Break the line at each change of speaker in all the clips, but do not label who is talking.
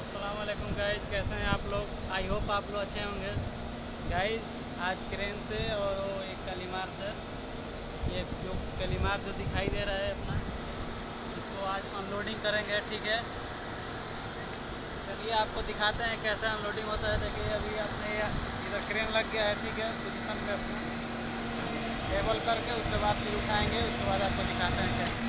Aslam guys कैसे हैं आप लोग? आई होप आप लोग अच्छे होंगे। गाइज़ आज क्रेन से और वो एक कलीमार से। ये जो कलीमार जो दिखाई दे रहा है अपना, इसको आज अनलोडिंग करेंगे, ठीक है? चलिए, आपको दिखाते हैं कैसे अनलोडिंग होता है। देखिए, अभी अपने इधर क्रेन लग गया है, ठीक है? पोजिशन में अपना। टेबल करके उसके बाद फिर उठाएँगे, उसके बाद आपको दिखाते हैं कैसे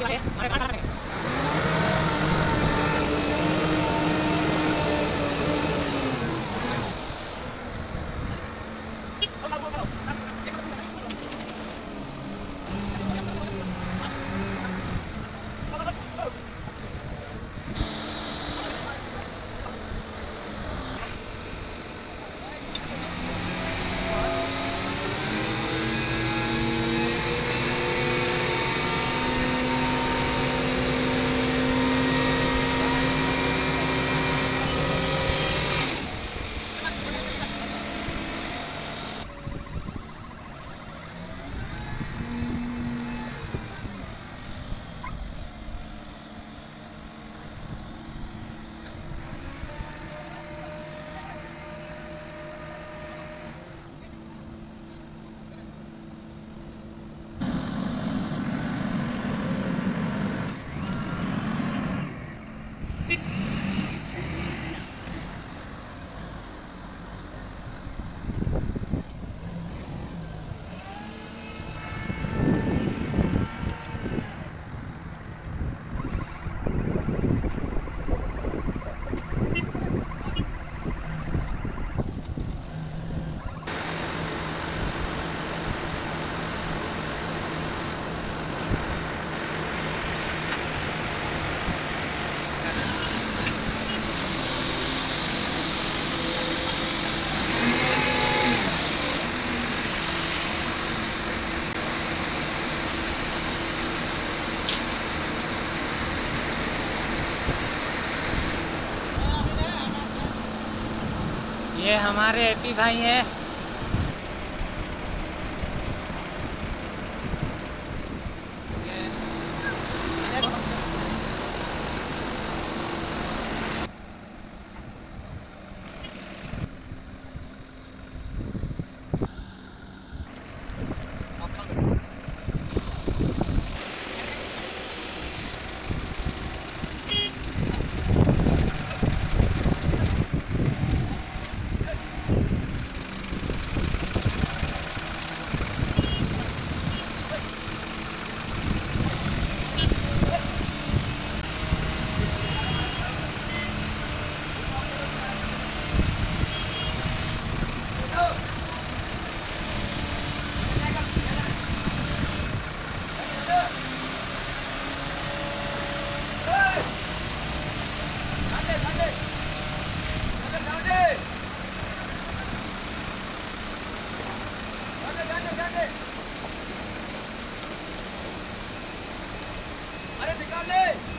¡Vamos.
ये हमारे एपी भाई हैं। Dale.